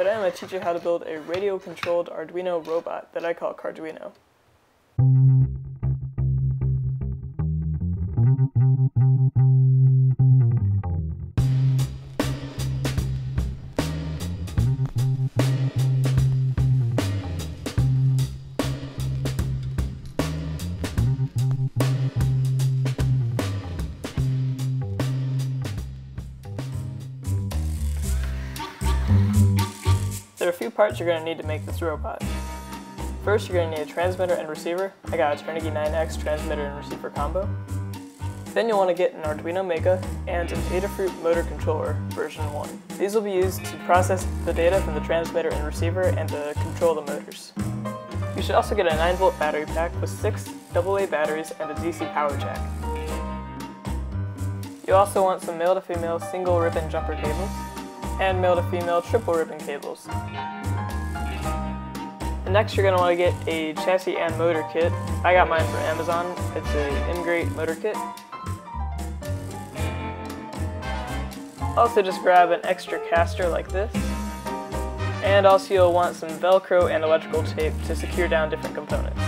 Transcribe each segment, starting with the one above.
Today I'm going to teach you how to build a radio-controlled Arduino robot that I call Carduino. There are a few parts you're going to need to make this robot. First, you're going to need a transmitter and receiver. I got a Turnigy 9X transmitter and receiver combo. Then you'll want to get an Arduino Mega and an Adafruit motor controller version 1. These will be used to process the data from the transmitter and receiver and to control the motors. You should also get a 9 volt battery pack with 6 AA batteries and a DC power jack. You also want some male to female single ribbon jumper cables and male to female triple ribbon cables. And next you're going to want to get a chassis and motor kit. I got mine from Amazon. It's an Emgreat motor kit. Also just grab an extra caster like this. And also you'll want some Velcro and electrical tape to secure down different components.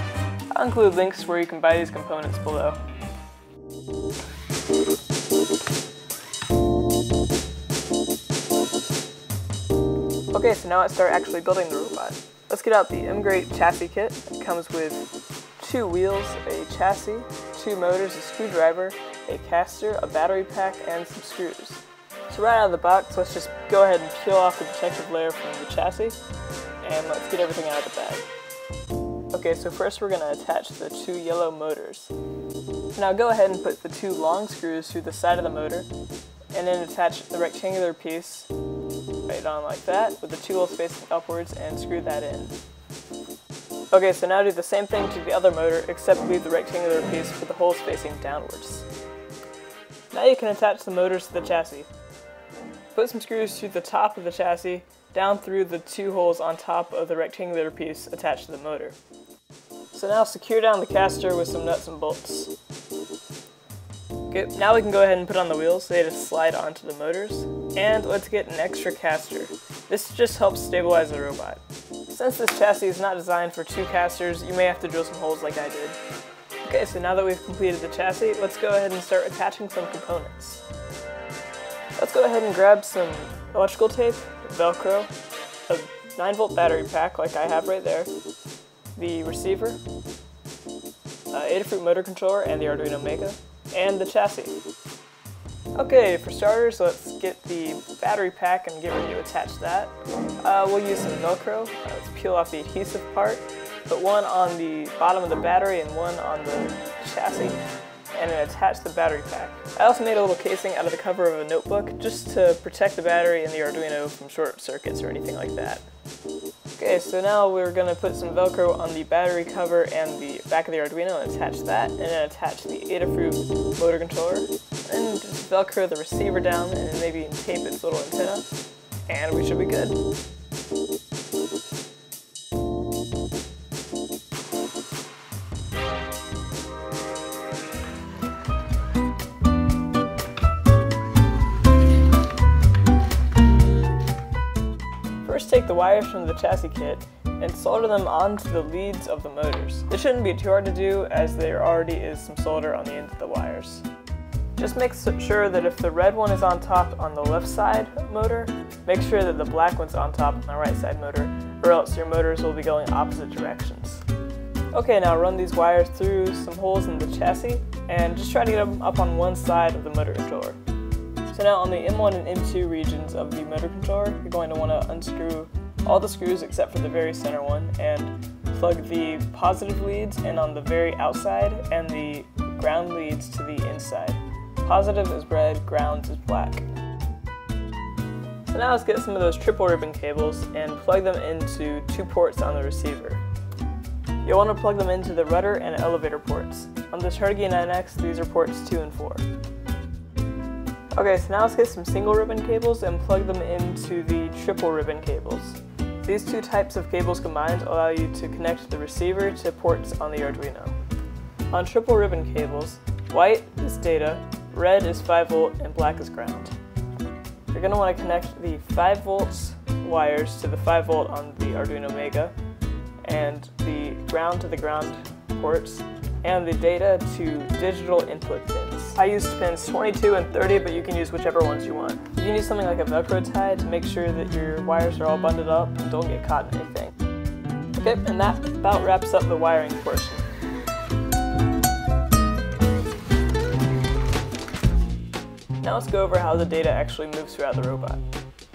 I'll include links where you can buy these components below. Okay, so now let's start actually building the robot. Let's get out the Emgreat chassis kit. It comes with two wheels, a chassis, two motors, a screwdriver, a caster, a battery pack, and some screws. So right out of the box, let's just go ahead and peel off the protective layer from the chassis, and let's get everything out of the bag. Okay, so first we're to attach the two yellow motors. Now go ahead and put the two long screws through the side of the motor, and then attach the rectangular piece on like that with the two holes facing upwards and screw that in. Okay, so now do the same thing to the other motor except leave the rectangular piece with the holes facing downwards. Now you can attach the motors to the chassis. Put some screws through the top of the chassis down through the two holes on top of the rectangular piece attached to the motor. So now secure down the caster with some nuts and bolts. Okay, now we can go ahead and put on the wheels. so They just slide onto the motors. And let's get an extra caster. This just helps stabilize the robot. Since this chassis is not designed for two casters, you may have to drill some holes like I did. Okay, so now that we've completed the chassis, let's go ahead and start attaching some components. Let's go ahead and grab some electrical tape, Velcro, a 9 volt battery pack like I have right there, the receiver, uh, Adafruit motor controller, and the Arduino Mega, and the chassis. Okay, for starters, let's get the battery pack and get ready to attach that. Uh, we'll use some Velcro. Uh, let's peel off the adhesive part. Put one on the bottom of the battery and one on the chassis, and then attach the battery pack. I also made a little casing out of the cover of a notebook just to protect the battery and the Arduino from short circuits or anything like that. Okay, so now we're to put some Velcro on the battery cover and the back of the Arduino and attach that, and then attach the Adafruit motor controller, and just Velcro the receiver down and maybe tape its little antenna, and we should be good. Take the wires from the chassis kit and solder them onto the leads of the motors. This shouldn't be too hard to do as there already is some solder on the ends of the wires. Just make sure that if the red one is on top on the left side motor, make sure that the black one's on top on the right side motor, or else your motors will be going opposite directions. Okay, now run these wires through some holes in the chassis, and just try to get them up on one side of the motor controller. So now on the M1 and M2 regions of the motor controller, you're going to want to unscrew all the screws except for the very center one, and plug the positive leads in on the very outside and the ground leads to the inside. Positive is red, ground is black. So now let's get some of those triple ribbon cables and plug them into two ports on the receiver. You'll want to plug them into the rudder and elevator ports. On the Turnigy 9X, these are ports 2 and 4. Okay, so now let's get some single ribbon cables and plug them into the triple ribbon cables. These two types of cables combined allow you to connect the receiver to ports on the Arduino. On triple ribbon cables, white is data, red is 5 volt, and black is ground. You're going to want to connect the 5 volts wires to the 5 volt on the Arduino Mega, and the ground to the ground ports, and the data to digital input pins. I used pins 22 and 30, but you can use whichever ones you want. You can use something like a Velcro tie to make sure that your wires are all bundled up and don't get caught in anything. Okay, and that about wraps up the wiring portion. Now let's go over how the data actually moves throughout the robot.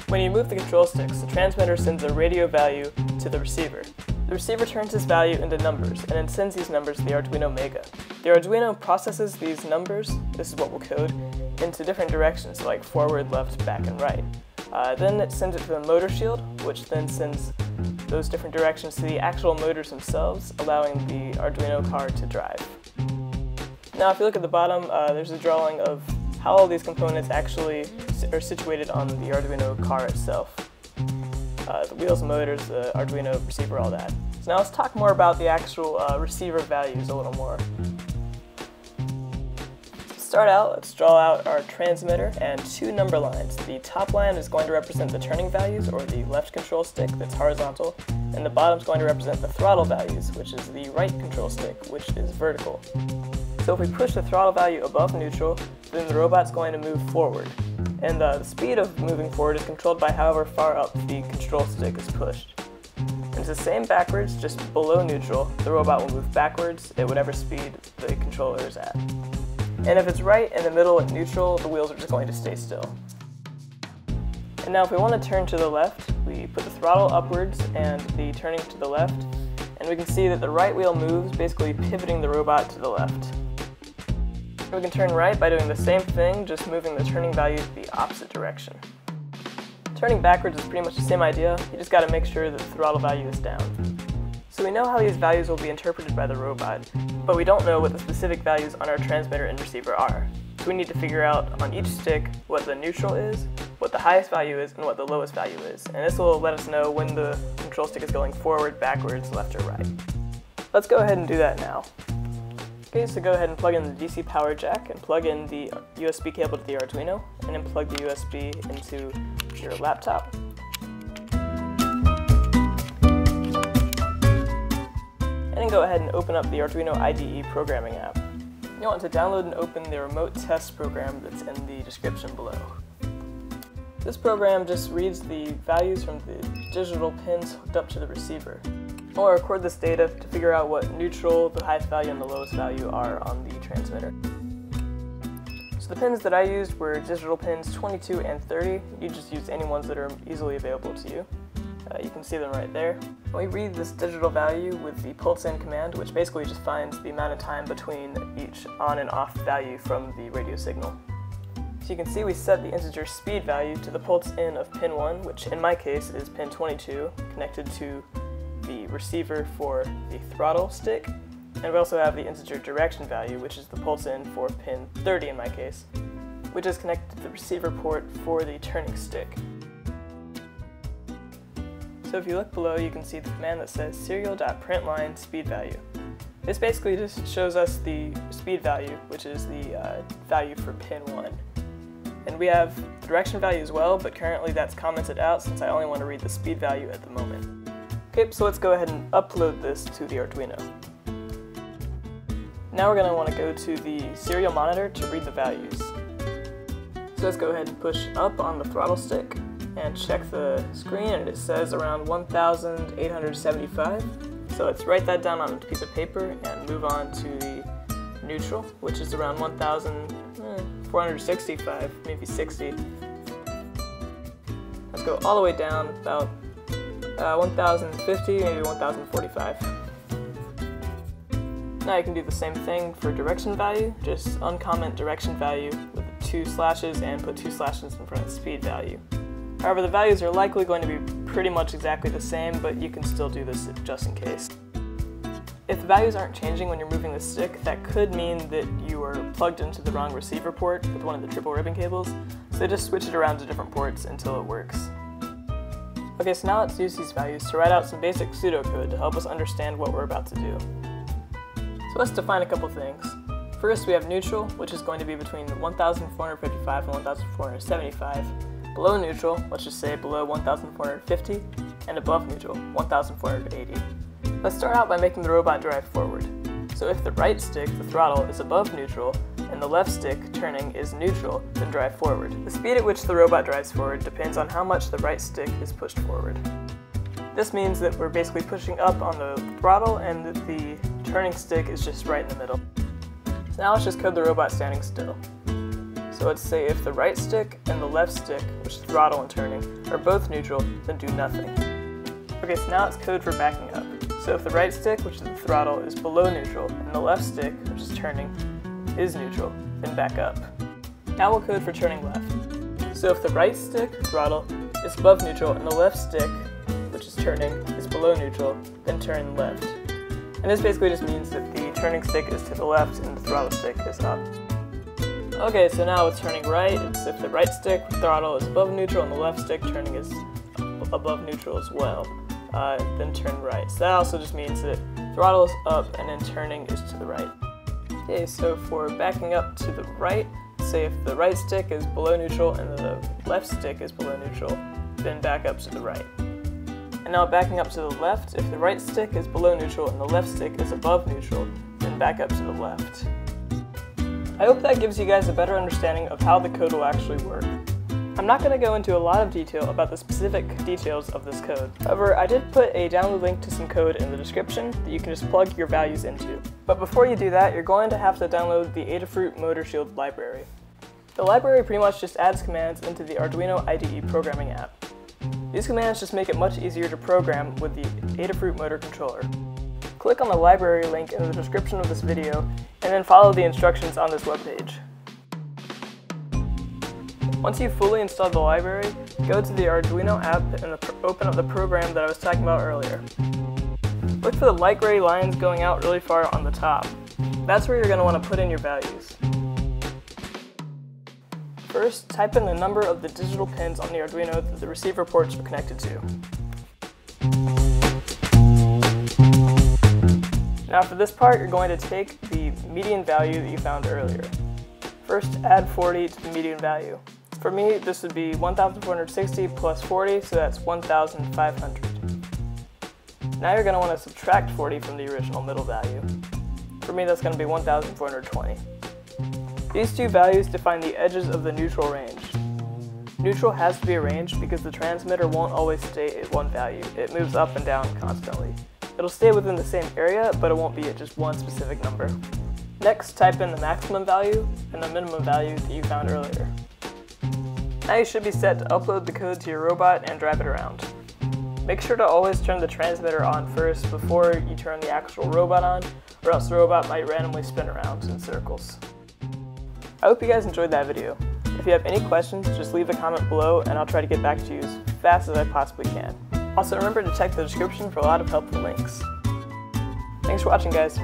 When you move the control sticks, the transmitter sends a radio value to the receiver. The receiver turns this value into numbers and then sends these numbers to the Arduino Mega. The Arduino processes these numbers, this is what we'll code, into different directions like forward, left, back, and right. Uh, then it sends it to the motor shield, which then sends those different directions to the actual motors themselves, allowing the Arduino car to drive. Now if you look at the bottom, uh, there's a drawing of how all these components actually are situated on the Arduino car itself. Uh, the wheels, motors, the Arduino receiver, all that. So now let's talk more about the actual uh, receiver values a little more. To start out, let's draw out our transmitter and two number lines. The top line is going to represent the turning values, or the left control stick that's horizontal, and the bottom is going to represent the throttle values, which is the right control stick, which is vertical. So if we push the throttle value above neutral, then the robot's going to move forward. And uh, the speed of moving forward is controlled by however far up the control stick is pushed. And it's the same backwards, just below neutral, the robot will move backwards at whatever speed the controller is at. And if it's right in the middle at neutral, the wheels are just going to stay still. And now if we want to turn to the left, we put the throttle upwards and the turning to the left, and we can see that the right wheel moves, basically pivoting the robot to the left. We can turn right by doing the same thing, just moving the turning value to the opposite direction. Turning backwards is pretty much the same idea, you just gotta make sure that the throttle value is down. So we know how these values will be interpreted by the robot, but we don't know what the specific values on our transmitter and receiver are. So we need to figure out on each stick what the neutral is, what the highest value is, and what the lowest value is. And this will let us know when the control stick is going forward, backwards, left, or right. Let's go ahead and do that now. Okay, so go ahead and plug in the DC power jack and plug in the USB cable to the Arduino and then plug the USB into your laptop. And then go ahead and open up the Arduino IDE programming app. You'll want to download and open the remote test program that's in the description below. This program just reads the values from the digital pins hooked up to the receiver. I'll record this data to figure out what neutral, the highest value, and the lowest value are on the transmitter. So the pins that I used were digital pins 22 and 30. You just use any ones that are easily available to you. Uh, you can see them right there. We read this digital value with the pulse in command, which basically just finds the amount of time between each on and off value from the radio signal. So you can see we set the integer speed value to the pulse in of pin 1, which in my case is pin 22, connected to the receiver for the throttle stick, and we also have the integer direction value, which is the pulse in for pin 30 in my case, which is connected to the receiver port for the turning stick. So if you look below, you can see the command that says serial.println speed value. This basically just shows us the speed value, which is the uh, value for pin 1. And we have the direction value as well, but currently that's commented out since I only want to read the speed value at the moment. Okay, so let's go ahead and upload this to the Arduino. Now we're going to want to go to the serial monitor to read the values. So let's go ahead and push up on the throttle stick and check the screen and it says around 1,875. So let's write that down on a piece of paper and move on to the neutral, which is around 1,465, eh, maybe 60. Let's go all the way down about uh, 1050, maybe 1045. Now you can do the same thing for direction value, just uncomment direction value with two slashes and put two slashes in front of speed value. However, the values are likely going to be pretty much exactly the same, but you can still do this just in case. If the values aren't changing when you're moving the stick, that could mean that you are plugged into the wrong receiver port with one of the triple ribbon cables, so just switch it around to different ports until it works. Okay, so now let's use these values to write out some basic pseudocode to help us understand what we're about to do. So let's define a couple things. First, we have neutral, which is going to be between 1,455 and 1,475. below neutral, let's just say below 1450, and above neutral, 1480. Let's start out by making the robot drive forward. So if the right stick, the throttle, is above neutral, and the left stick, turning, is neutral, then drive forward. The speed at which the robot drives forward depends on how much the right stick is pushed forward. This means that we're basically pushing up on the throttle and the turning stick is just right in the middle. So now let's just code the robot standing still. So let's say if the right stick and the left stick, which is throttle and turning, are both neutral, then do nothing. Okay, so now it's code for backing up. So if the right stick, which is the throttle, is below neutral, and the left stick, which is turning, is neutral, then back up. Now we'll code for turning left. So if the right stick, throttle, is above neutral, and the left stick, which is turning, is below neutral, then turn left. And this basically just means that the turning stick is to the left and the throttle stick is up. Okay, so now it's turning right. It's if the right stick throttle is above neutral and the left stick turning is above neutral as well, uh, then turn right. So that also just means that throttle is up and then turning is to the right. Okay, so for backing up to the right, say if the right stick is below neutral and the left stick is below neutral, then back up to the right. And now backing up to the left, if the right stick is below neutral and the left stick is above neutral, then back up to the left. I hope that gives you guys a better understanding of how the code will actually work. I'm not going to go into a lot of detail about the specific details of this code. However, I did put a download link to some code in the description that you can just plug your values into. But before you do that, you're going to have to download the Adafruit Motor Shield library. The library pretty much just adds commands into the Arduino IDE programming app. These commands just make it much easier to program with the Adafruit motor controller. Click on the library link in the description of this video, and then follow the instructions on this webpage. Once you've fully installed the library, go to the Arduino app and open up the program that I was talking about earlier. Look for the light gray lines going out really far on the top. That's where you're going to want to put in your values. First, type in the number of the digital pins on the Arduino that the receiver ports are connected to. Now for this part, you're going to take the median value that you found earlier. First, add 40 to the median value. For me, this would be 1,460 plus 40, so that's 1,500. Now you're going to want to subtract 40 from the original middle value. For me, that's going to be 1,420. These two values define the edges of the neutral range. Neutral has to be arranged because the transmitter won't always stay at one value. It moves up and down constantly. It'll stay within the same area, but it won't be at just one specific number. Next, type in the maximum value and the minimum value that you found earlier. Now you should be set to upload the code to your robot and drive it around. Make sure to always turn the transmitter on first before you turn the actual robot on, or else the robot might randomly spin around in circles. I hope you guys enjoyed that video. If you have any questions, just leave a comment below and I'll try to get back to you as fast as I possibly can. Also remember to check the description for a lot of helpful links. Thanks for watching guys.